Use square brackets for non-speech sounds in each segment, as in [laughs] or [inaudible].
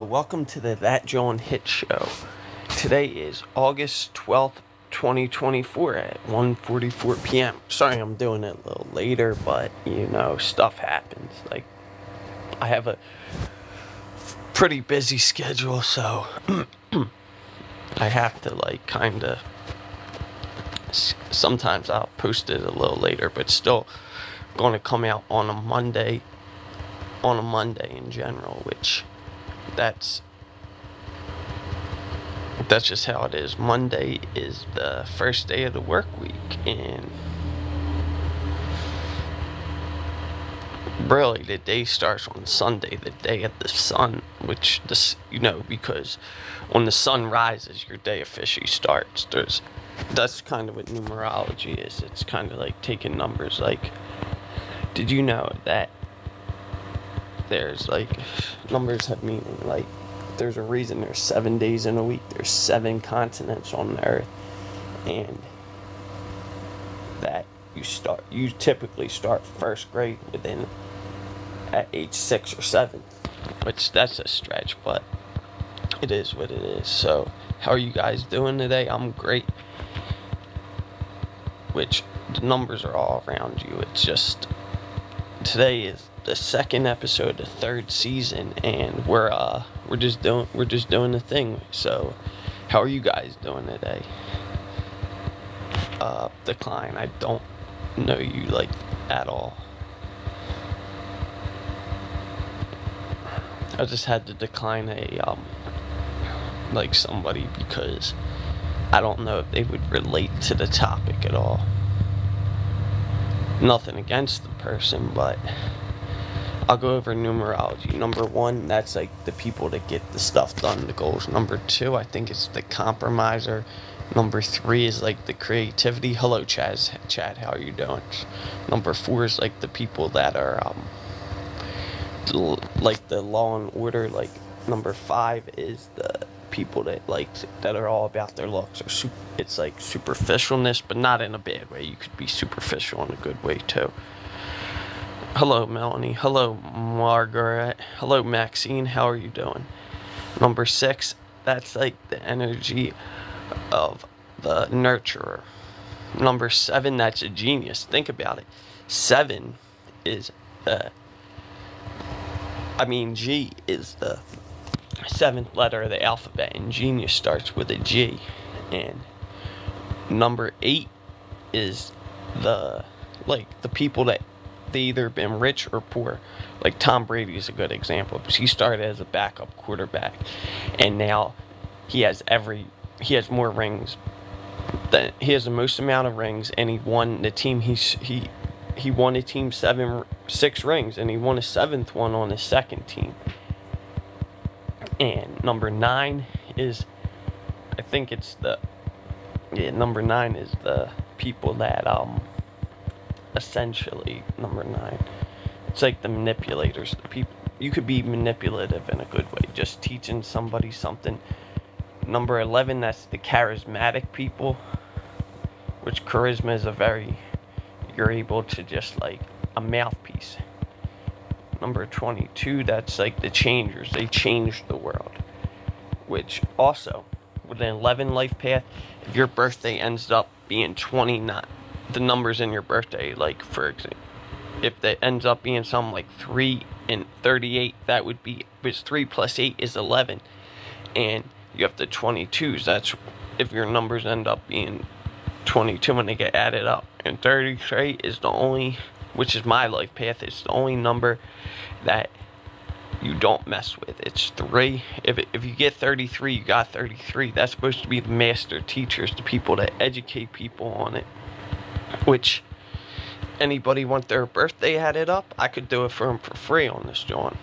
Welcome to the That Jawn Hit Show. Today is August 12th, 2024 at 1:44 p.m. Sorry I'm doing it a little later, but you know, stuff happens. Like I have a pretty busy schedule, so [clears throat] I have to like kind of sometimes I'll post it a little later, but still going to come out on a Monday on a Monday in general, which that's that's just how it is. Monday is the first day of the work week, and really the day starts on Sunday, the day of the sun, which this you know because when the sun rises, your day officially starts. There's that's kind of what numerology is. It's kind of like taking numbers. Like, did you know that there's like numbers have meaning like there's a reason there's seven days in a week. There's seven continents on the earth. And that you start you typically start first grade within at age six or seven which that's a stretch but it is what it is. So how are you guys doing today? I'm great. Which the numbers are all around you. It's just today is the second episode, the third season, and we're uh we're just doing we're just doing the thing. So, how are you guys doing today? Uh, decline. I don't know you like at all. I just had to decline a um like somebody because I don't know if they would relate to the topic at all. Nothing against the person, but I'll go over numerology. Number one, that's like the people that get the stuff done, the goals. Number two, I think it's the compromiser. Number three is like the creativity. Hello, Chaz. Chad, how are you doing? Number four is like the people that are um, like the law and order. Like number five is the people that like that are all about their looks. Or it's like superficialness, but not in a bad way. You could be superficial in a good way too. Hello, Melanie. Hello, Margaret. Hello, Maxine. How are you doing? Number six, that's like the energy of the nurturer. Number seven, that's a genius. Think about it. Seven is the, I mean, G is the seventh letter of the alphabet, and genius starts with a G. And number eight is the, like, the people that they either been rich or poor. Like Tom Brady is a good example because he started as a backup quarterback, and now he has every he has more rings. Than, he has the most amount of rings, and he won the team. He he he won a team seven six rings, and he won a seventh one on his second team. And number nine is, I think it's the yeah number nine is the people that um essentially number nine. It's like the manipulators, the people. You could be manipulative in a good way, just teaching somebody something. Number 11, that's the charismatic people, which charisma is a very, you're able to just like a mouthpiece. Number 22, that's like the changers. They change the world, which also, with an 11 life path, if your birthday ends up being 29, the numbers in your birthday. Like for example, if that ends up being something like three and thirty-eight, that would be because three plus eight is eleven, and you have the twenty-twos. That's if your numbers end up being twenty-two when they get added up, and thirty-three is the only, which is my life path. It's the only number that you don't mess with. It's three. If, it, if you get 33, you got 33. That's supposed to be the master teachers, the people that educate people on it which anybody want their birthday added up, I could do it for them for free on this John.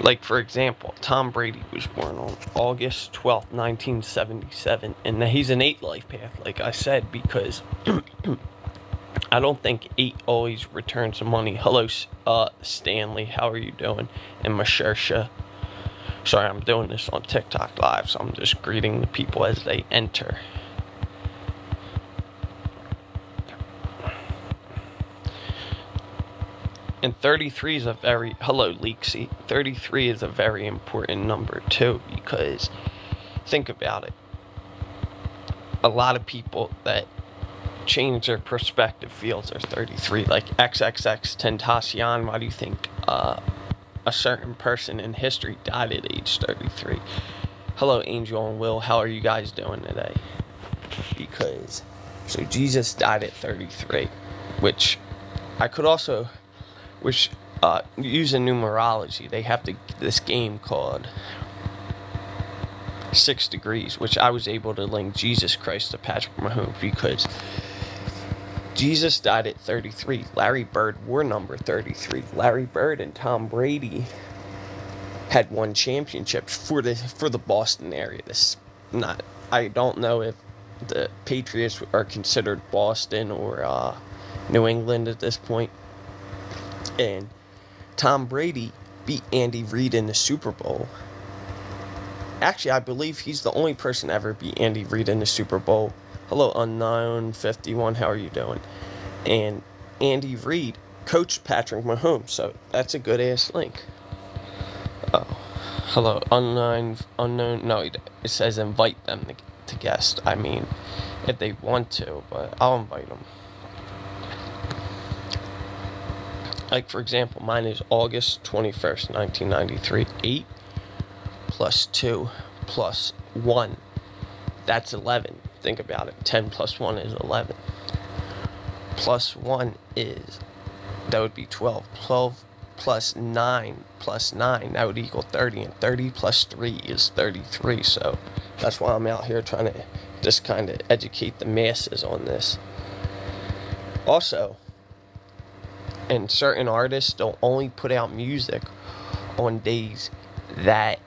Like for example, Tom Brady was born on August 12th, 1977, and he's an eight life path, like I said, because [clears throat] I don't think eight always returns money. Hello, uh, Stanley, how are you doing? And Mashersha. Sorry, I'm doing this on TikTok Live, so I'm just greeting the people as they enter. And 33 is a very, hello, Leaksy. 33 is a very important number too because think about it. A lot of people that change their perspective fields are 33. Like XXXTentacion, why do you think uh, a certain person in history died at age 33? Hello, Angel and Will. How are you guys doing today? Because, so Jesus died at 33, which I could also which uh, using numerology, they have to, this game called Six Degrees, which I was able to link Jesus Christ to Patrick Mahomes because Jesus died at 33. Larry Bird wore number 33. Larry Bird and Tom Brady had won championships for the for the Boston area. This not I don't know if the Patriots are considered Boston or uh, New England at this point and Tom Brady beat Andy Reid in the Super Bowl. Actually, I believe he's the only person ever beat Andy Reid in the Super Bowl. Hello, unknown 51. How are you doing? And Andy Reid coached Patrick Mahomes, so that's a good ass link. Oh, hello, unknown, unknown. No, it says invite them to, to guest. I mean, if they want to, but I'll invite them. Like, for example, mine is August 21st, 1993. 8 plus 2 plus 1. That's 11. Think about it. 10 plus 1 is 11. Plus 1 is, that would be 12. 12 plus 9 plus 9, that would equal 30. And 30 plus 3 is 33. So that's why I'm out here trying to just kind of educate the masses on this. Also, and certain artists don't only put out music on days that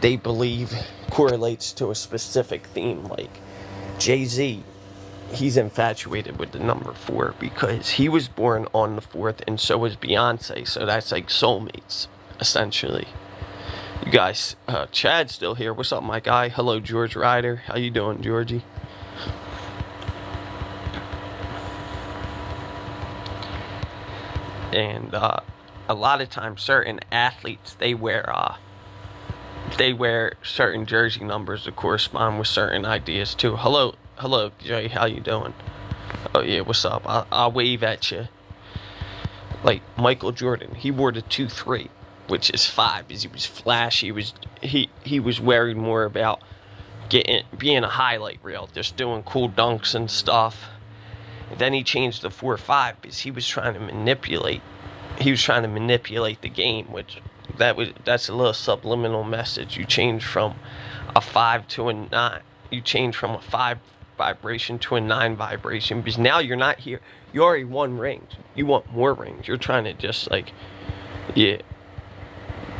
they believe correlates to a specific theme like Jay-Z he's infatuated with the number 4 because he was born on the 4th and so was Beyonce so that's like soulmates essentially. You guys uh, Chad's still here. What's up my guy? Hello George Ryder. How you doing Georgie and uh, a lot of times certain athletes they wear uh, they wear certain jersey numbers to correspond with certain ideas too. Hello, hello, Jay, how you doing? Oh yeah, what's up? I, I'll wave at you. Like Michael Jordan, he wore the two three, which is five, because he was flashy. He was he he was worried more about getting being a highlight reel, just doing cool dunks and stuff. Then he changed four five because he was trying to manipulate. He was trying to manipulate the game, which that was that's a little subliminal message. You change from a five to a nine. You change from a five vibration to a nine vibration because now you're not here. You already won rings. You want more rings. You're trying to just like, yeah.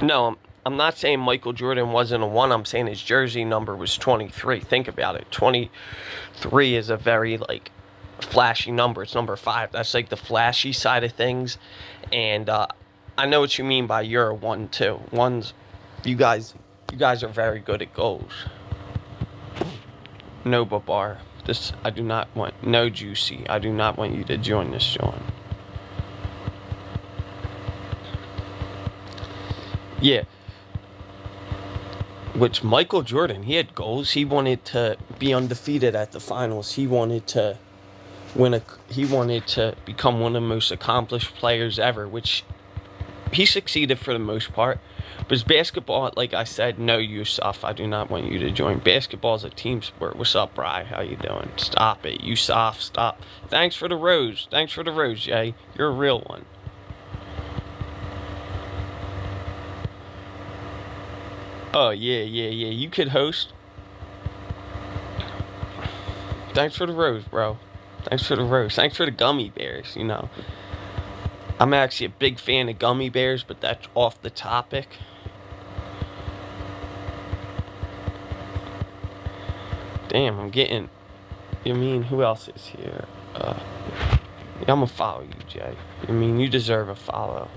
No, I'm, I'm not saying Michael Jordan wasn't a one. I'm saying his jersey number was 23. Think about it. 23 is a very like flashy number. It's number five. That's like the flashy side of things. And uh, I know what you mean by you're a one too. One's you guys you guys are very good at goals. No Babar. This I do not want no juicy. I do not want you to join this John. Yeah. Which Michael Jordan, he had goals. He wanted to be undefeated at the finals. He wanted to win a he wanted to become one of the most accomplished players ever, which he succeeded for the most part. But basketball, like I said, no Yusuf. I do not want you to join. Basketball is a team sport. What's up, Bry? How you doing? Stop it. Yusuf, stop. Thanks for the rose. Thanks for the rose, Jay. You're a real one. Oh, yeah, yeah, yeah. You could host. Thanks for the rose, bro. Thanks for the roast. Thanks for the gummy bears, you know. I'm actually a big fan of gummy bears, but that's off the topic. Damn, I'm getting. You mean who else is here? Uh, I'm gonna follow you, Jay. I mean, you deserve a follow.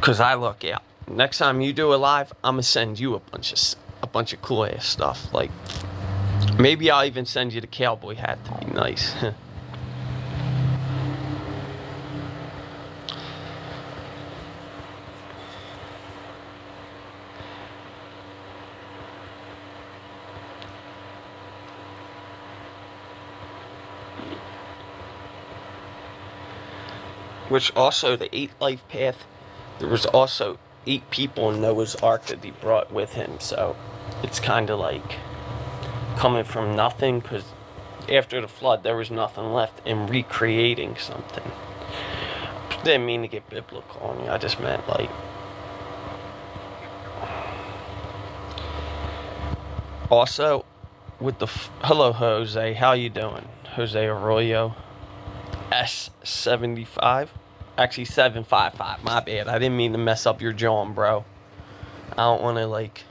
Cause I look out. Next time you do a live, I'm gonna send you a bunch of a bunch of cool ass stuff like Maybe I'll even send you the cowboy hat to be nice. [laughs] Which also the eight life path, there was also eight people in Noah's Ark that he brought with him. So it's kind of like coming from nothing because after the flood there was nothing left and recreating something. Didn't mean to get biblical on you. I just meant like. Also, with the hello Jose, how you doing? Jose Arroyo, S75, actually 755. My bad. I didn't mean to mess up your John, bro. I don't want to like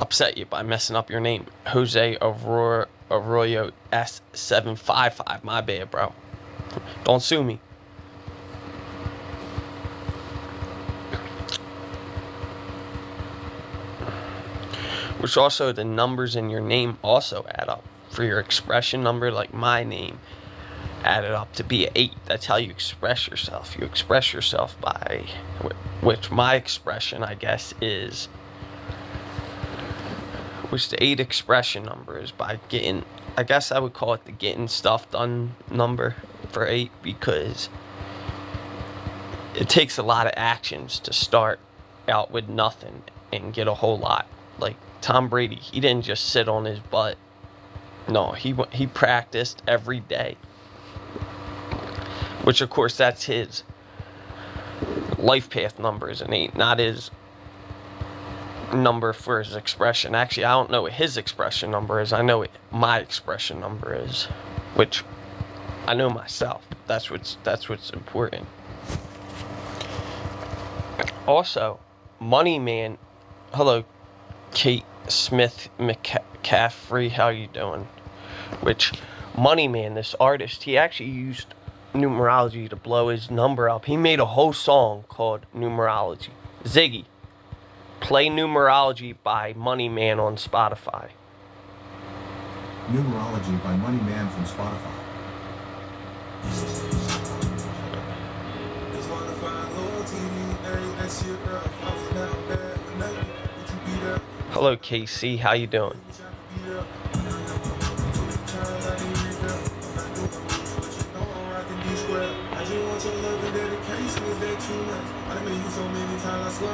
upset you by messing up your name. Jose Aurora, Arroyo S755. My bad, bro. Don't sue me. Which also, the numbers in your name also add up. For your expression number, like my name, added up to be 8. That's how you express yourself. You express yourself by, which my expression, I guess, is, which the 8 expression number is by getting, I guess I would call it the getting stuff done number for 8 because it takes a lot of actions to start out with nothing and get a whole lot. Like Tom Brady, he didn't just sit on his butt. No, he he practiced every day which of course that's his life path number is an eight, not his number for his expression. Actually, I don't know what his expression number is. I know what my expression number is, which I know myself. That's what's that's what's important. Also, Money Man, hello, Kate Smith McCaffrey, how you doing? Which Money Man, this artist, he actually used numerology to blow his number up. He made a whole song called Numerology. Ziggy, play Numerology by Money Man on Spotify. Numerology by Money Man from Spotify. Hello, KC. How you doing? The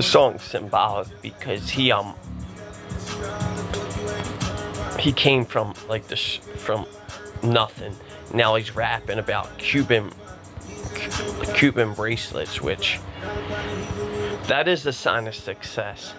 song's symbolic because he um he came from like the sh- from nothing. Now he's rapping about Cuban Cuban bracelets, which that is a sign of success.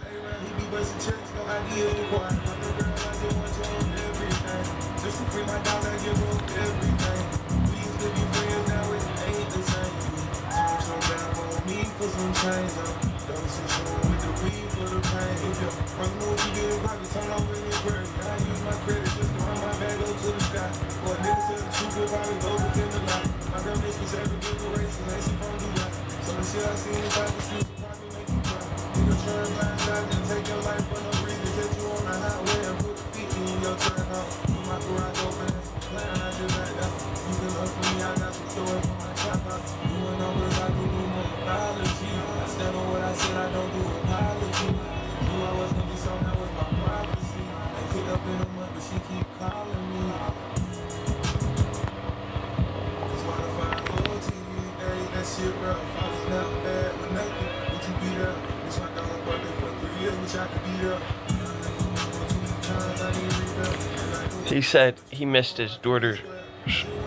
Said he missed his daughter's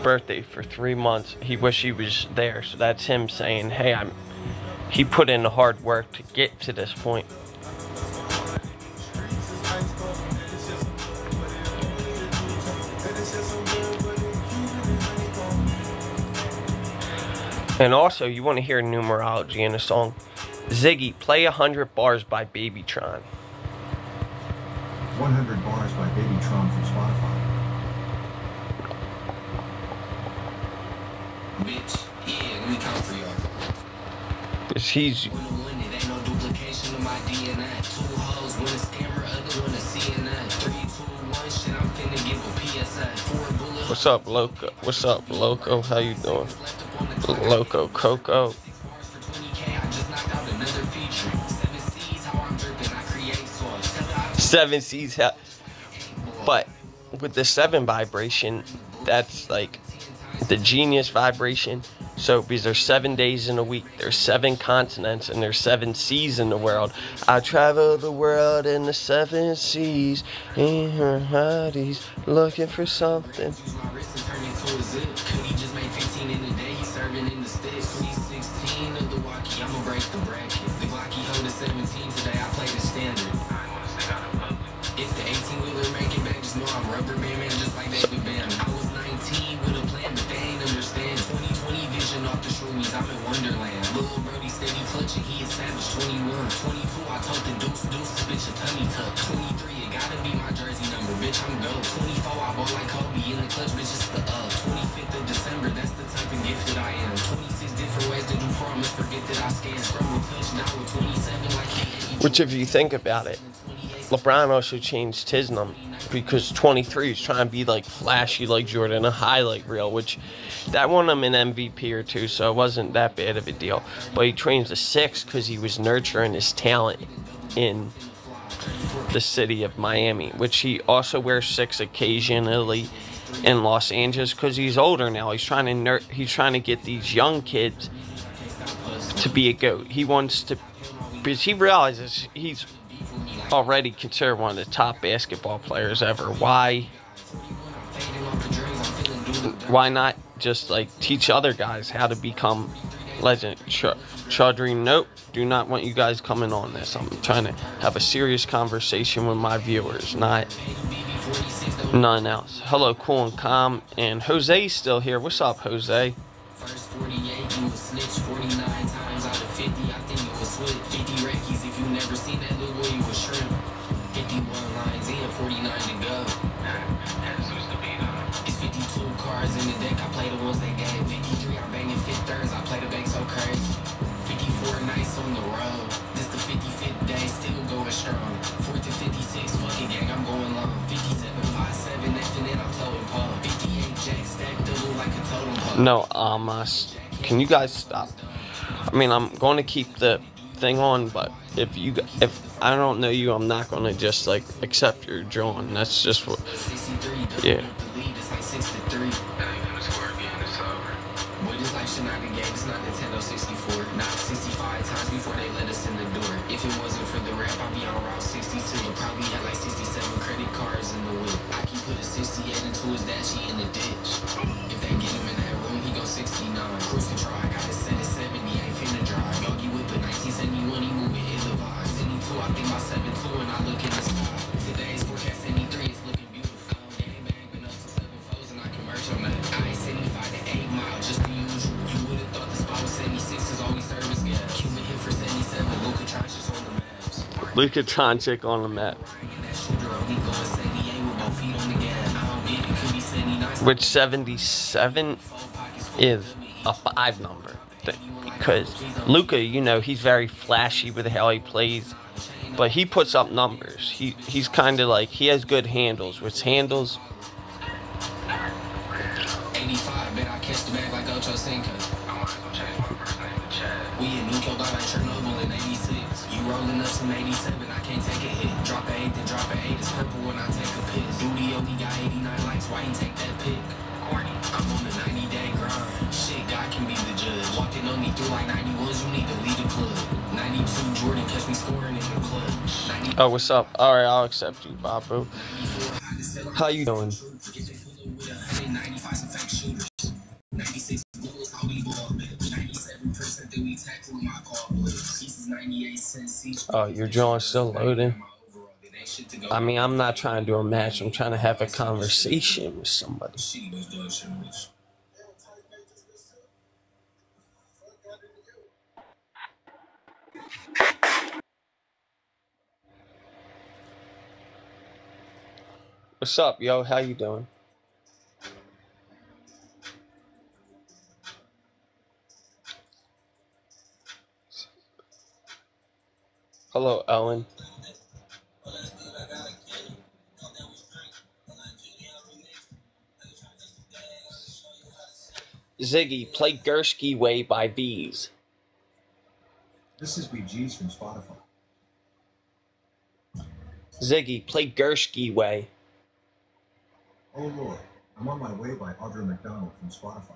birthday for three months. He wished he was there. So that's him saying, "Hey, I'm." He put in the hard work to get to this point. And also, you want to hear numerology in a song. Ziggy, play 100 bars by Babytron. 100 bars by Babytron from Spotify. Bitch, yeah, let me count for y'all. Cause he's When I win it, ain't no duplication of my DNA. Two hoes, one a scammer, other one a CNN. Three, two, one, shit, I'm finna give a PSA. Four bullet what's up, Loco? What's up, Loco? How you doing? Loco Coco. bars for 20K, I just knocked out another feature. Seven C's, how I'm dripping, I create sauce. Seven out of Seven C's. Ha- but with the seven vibration, that's like the genius vibration. So because there's seven days in a week, there's seven continents, and there's seven seas in the world. I travel the world in the seven seas, in her bodies, looking for something. Use my wrist and to a zip. Cootie just made 15 in a day, he's serving in the sticks. 2016 of the walkie, I'ma break the bracket. The Glocky hold a 17 today, I play the standard. If the 18 wheeler make it back, just know I'm rubber man, just steady he is savage 21. 22, I told the deuce, deuce, bitch a tummy tuck. 23, it gotta be my jersey number, bitch, I'm go. 24, I ball like Kobe in the clutch, bitch, it's the uh. 25th of December, that's the type of gift that I am. 26 different ways to do promise, forget that I scan. Touch, now with 27, like Which, if you think about it, LeBron also changed his number because 23 is trying to be like flashy like Jordan, a highlight reel, which that won him an MVP or two, so it wasn't that bad of a deal. But he trains a six because he was nurturing his talent in the city of Miami, which he also wears six occasionally in Los Angeles because he's older now. He's trying to nur- he's trying to get these young kids to be a goat. He wants to because he realizes he's already considered one of the top basketball players ever. Why why not just like teach other guys how to become legend? Ch- Chaudhry, nope, do not want you guys coming on this. I'm trying to have a serious conversation with my viewers, not none else. Hello, cool and calm, and Jose's still here. What's up, Jose? No, um, uh, can you guys stop? I mean, I'm going to keep the thing on, but if you, if I don't know you, I'm not going to just like accept your drawing. That's just what. Yeah. The lead is like 63. Boy, this life should not be game. It's not Nintendo 64. Not 65 times before they let us in the door. If it wasn't for the rap, I'd be on Route 62. I probably had like 67 credit cards in the whip. I keep putting 68 into his dashy in the ditch. Cruise control, I got at 70. Ain't finna drive. Yogi whip it 1971. He moving ill vibes. 72, I think about 72 and I look in the sky. Today's forecast 73. It's looking beautiful. Gang bang, been up since seven foes and I can merge on that. I ain't 75 to 8 mile, just the usual. You would've thought the spot was 76 cause always service gas. Cuban hit for 77. Luka Doncic on the maps. Luka Doncic on the map, And that shooter only going 78 with both feet on the gas. I don't get it, could be 79. which 77 is a five number. Th- Because Luka, you know, he's very flashy with how he plays, but he puts up numbers. He he's kind of like he has good handles. Which handles 85, bet I catch the bag like Ocho Cinco. We in Nuco by like Chernobyl in 86. You rolling up some 87, I can't take a hit. Drop a 8, then drop a 8. It's purple when I take a piss. Duty only got 89 likes, why he take that pic? I'm on the 90 day grind. Shit, God can be the judge. Walking on me through like 91s, you need to lead the club. 92 Jordan, catch me scoring in the. 90 Oh, what's up? All right, I'll accept you, Babu. How you doing? 95 some fake shooters. 96 goals, how we ball, 97% that we tackle my car, boys. 98 cents each. Oh, your drawing's still loading shit to go. I mean, I'm not trying to do a match. I'm trying to have a conversation with somebody. What's up, yo? How you doing? Hello, Ellen. Ziggy, play Gursky Way by Bees. This is BG's from Spotify. Ziggy, play Gursky Way. Oh Lord, I'm on my way by Audra McDonald from Spotify.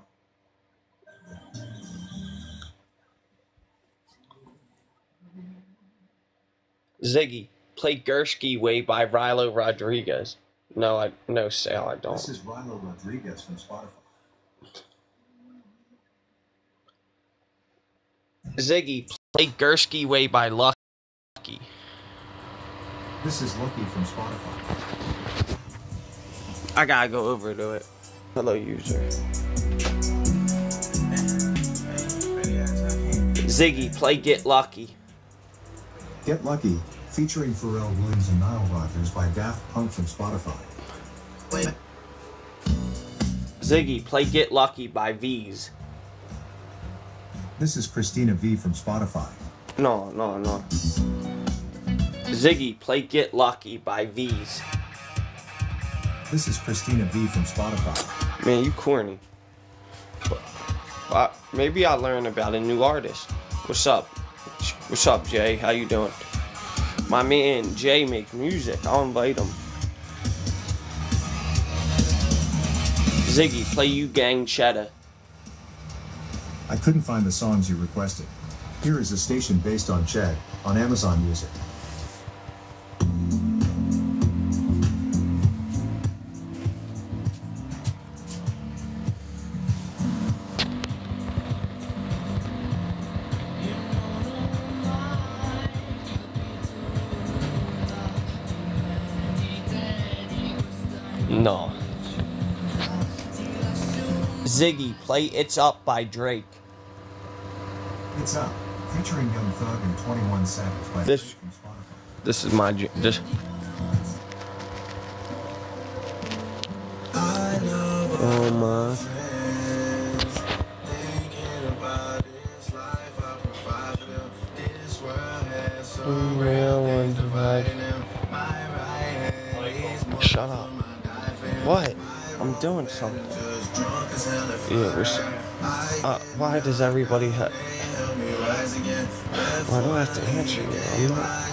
Ziggy, play Gursky Way by Rilo Rodriguez. No, I no Sal, I don't. This is Rilo Rodriguez from Spotify. Ziggy, play Gursky Way by Lucky. This is Lucky from Spotify. I gotta go over to it. Hello, user. Ziggy, play Get Lucky. Get Lucky, featuring Pharrell Williams and Nile Rodgers by Daft Punk from Spotify. Ziggy, play Get Lucky by V's. This is Christina V from Spotify. No, no, no. Ziggy, play Get Lucky by V's. This is Christina V from Spotify. Man, you corny. Uh, maybe I learn about a new artist. What's up? What's up, Jay? How you doing? My man Jay makes music. I'll invite him. Ziggy, play you gang cheddar. I couldn't find the songs you requested. Here is a station based on Chad, on Amazon Music. Ziggy, play It's Up by Drake. It's up, featuring Young Thug and 21 Savage by This- Spotify. This is my j- this. Oh my. Doing something. Yeah, we're. Uh, why does everybody have? Why do I have to answer you? I'm not.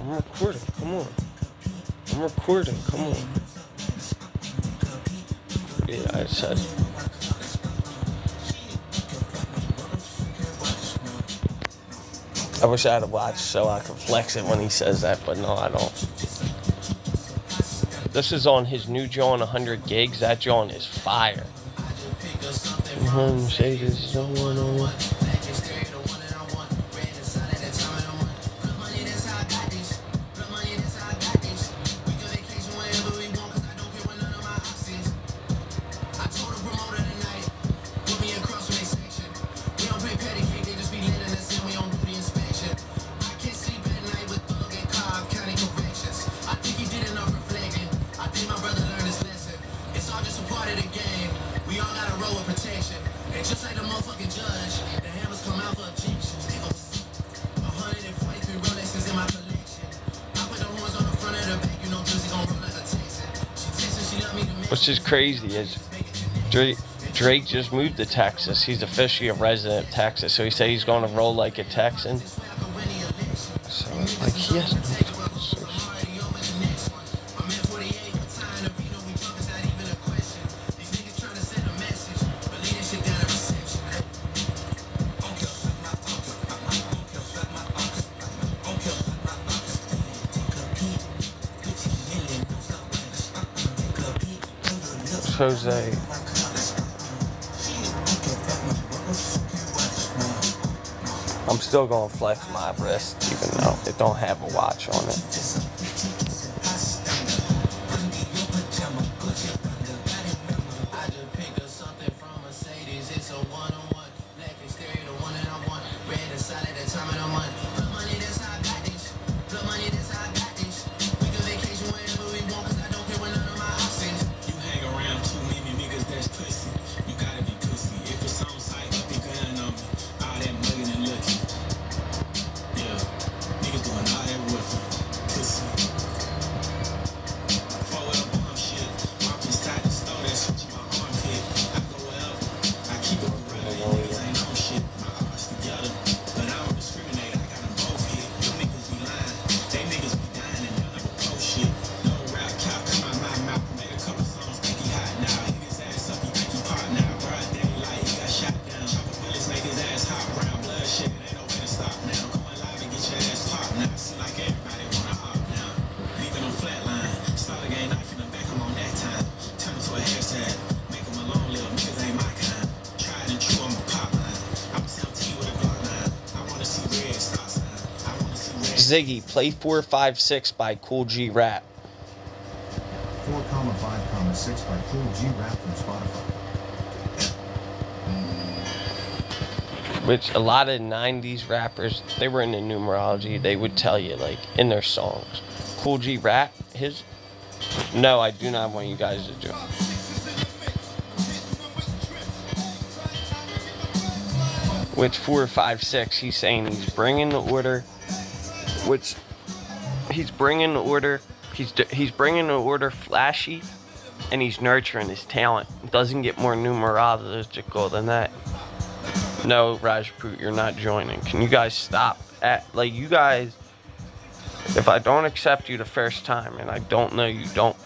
I'm recording. Come on. I'm recording. Come on. Yeah, I said. I wish I had a watch so I could flex it when he says that, but no, I don't. This is on his new John 100 gigs. That John is fire. Mhm, say this, don't wanna- just crazy is Drake, Drake just moved to Texas. He's officially a resident of Texas, so he said he's going to roll like a Texan. So, like, he Jose. I'm still gonna flex my wrist, even though it don't have a watch on it. Ziggy, play 456 by Kool G Rap. 4 5 6 by Kool G Rap from Spotify. which a lot of 90s rappers they were into numerology. They would tell you like in their songs. Kool g rap his? No i do not want you guys to do which four five six he's saying he's bringing the order which he's bringing the order he's he's bringing the order flashy and he's nurturing his talent doesn't get more numerological than that no, Rajput, you're not joining. Can you guys stop? At like you guys, if I don't accept you the first time and I don't know you, don't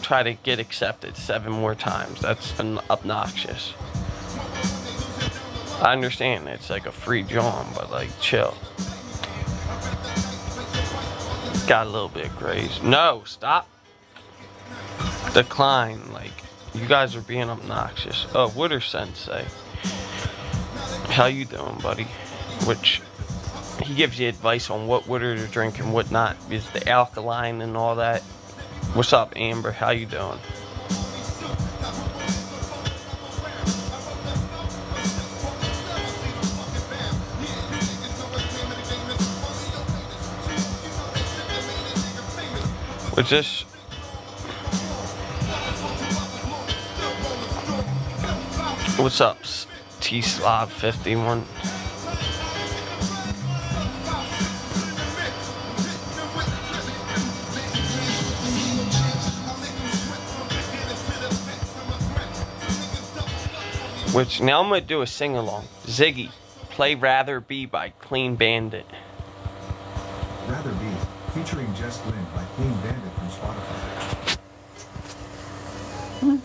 try to get accepted seven more times. That's obnoxious. I understand it's like a free John, but like chill. Got a little bit of grace. No, stop. Decline. Like you guys are being obnoxious. Oh, Wooder Sensei how you doing, buddy? Which he gives you advice on what water to drink and what not. Is the alkaline and all that. What's up, Amber? How you doing? This What's up? T Slav 51. Which now I'm gonna do a sing along. Ziggy, play Rather Be by Clean Bandit. Rather Be, featuring Jess Glynne by Clean Bandit from Spotify.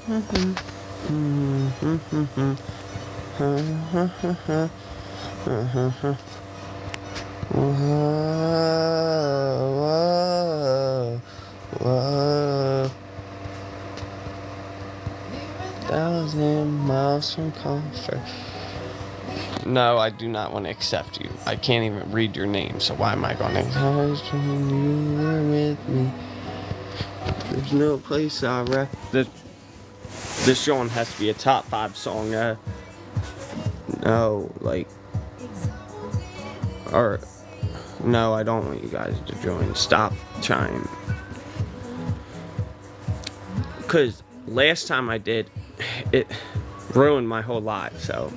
Whoa, whoa, whoa. Thousand miles from comfort. No, I do not want to accept you. I can't even read your name, so why am I going to accept you? You were with me. There's no place I re- This, song has to be a top five song. Uh, no, like, or no, I don't want you guys to join. Stop trying. Cause last time I did, it ruined my whole life. So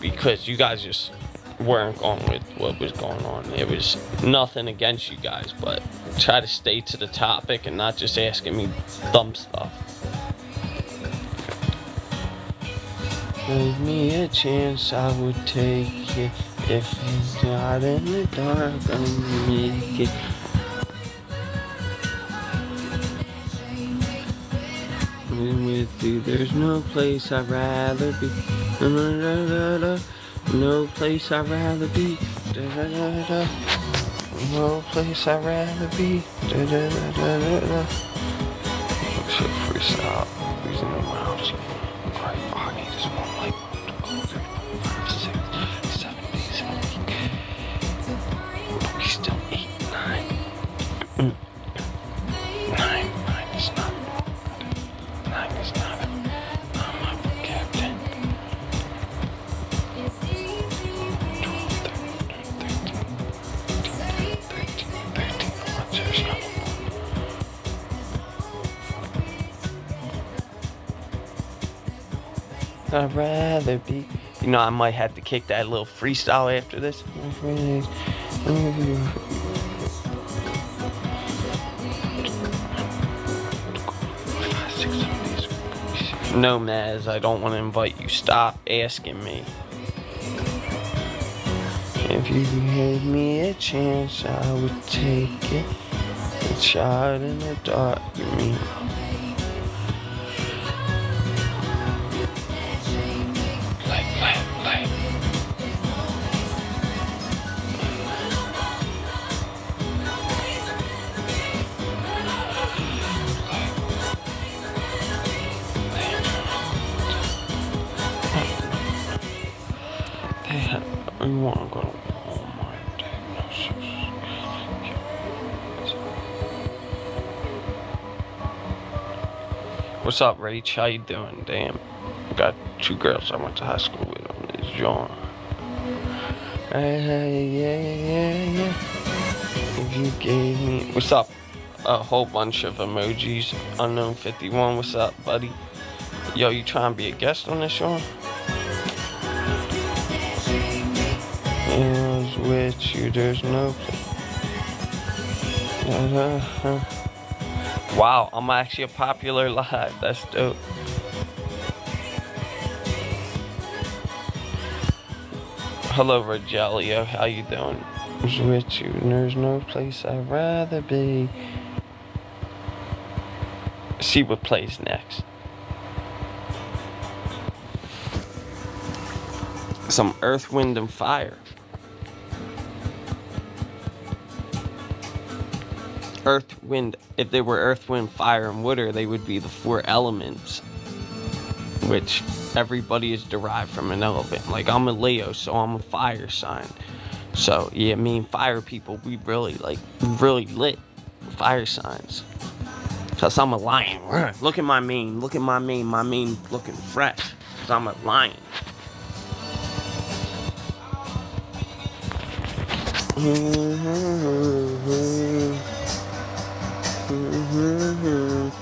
because you guys just weren't going with what was going on. It was nothing against you guys, but try to stay to the topic and not just asking me dumb stuff. Give me a chance, I would take it. If it's not in the dark, I'll make it. With you, there's no place I'd rather be. No place I'd rather be. Da, da, da, da. No place I'd rather be. Da, da, da, da, da, da. Using I'd rather be. You know, I might have to kick that little freestyle after this. No, Maz, I don't want to invite you. Stop asking me. If you gave me a chance, I would take it. A shot in the dark, you mean? What's up, Rach? How you doing? Damn. Got two girls I went to high school with on this jawn. Hey, hey, yeah, yeah, yeah. If you gave me. What's up? A whole bunch of emojis. Unknown 51. What's up, buddy? Yo, you trying to be a guest on this show? Is with you, there's no place. Uh-huh, Wow, I'm actually a popular live. That's dope. Hello, Rogelio. How you doing? With you, there's no place I'd rather be. See what plays next. Some Earth, Wind, and Fire. Wind, if they were Earth, Wind, Fire, and Water, they would be the four elements, which everybody is derived from an element. Like, I'm a Leo, so I'm a fire sign. So, yeah, me and fire people, we really, like, really lit fire signs. Because I'm a lion. [laughs] Look at my mane. Look at my mane. My mane looking fresh. Because I'm a lion. Mm-hmm, mm-hmm, mm-hmm. Remember,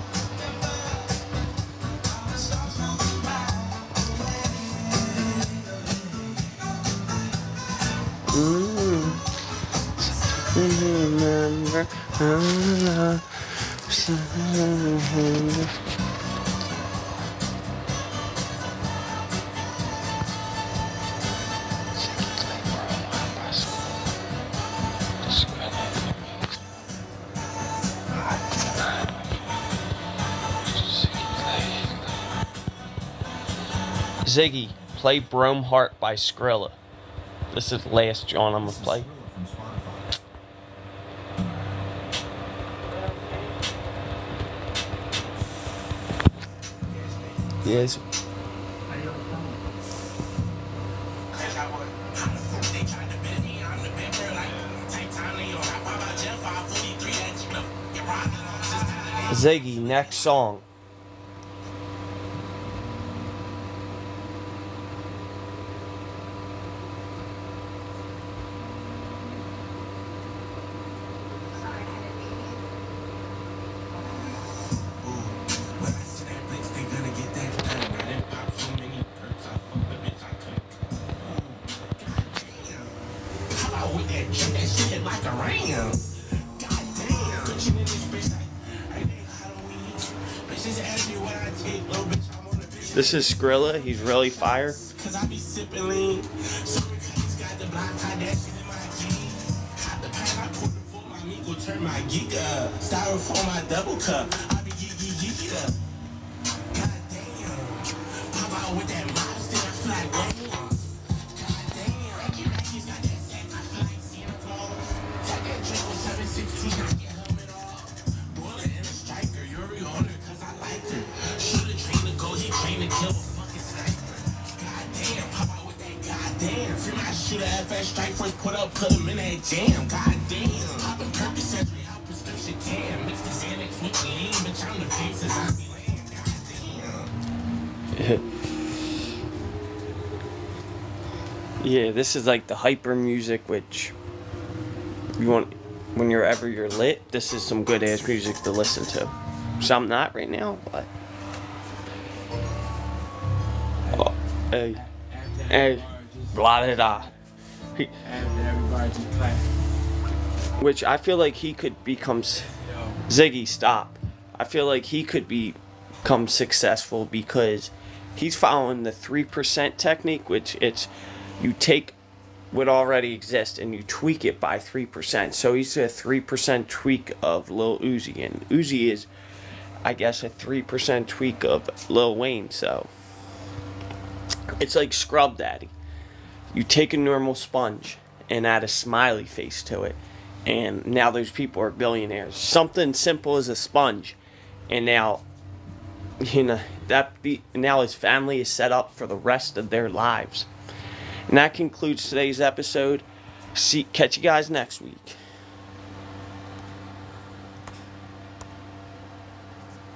Ziggy, play Brome Heart by Skrilla. This is the last jawn I'm gonna play. Yes. Ziggy, next song. Put the foot, my meat go turn my geek up. Styrofoam, my double cup. This is like the hyper music, which you want when you're ever you're lit. This is some good ass music to listen to. So I'm not right now, but oh, hey, hey, blah da da. Which I feel like he could become Ziggy. Stop. I feel like he could be become successful because he's following the three percent technique, which it's you take what already exists and you tweak it by three percent. So he's a three percent tweak of Lil Uzi, and Uzi is, I guess, a three percent tweak of Lil Wayne. So it's like Scrub Daddy. You take a normal sponge and add a smiley face to it, and now those people are billionaires. Something simple as a sponge, and now, you know that be now his family is set up for the rest of their lives. And that concludes today's episode. See, catch you guys next week.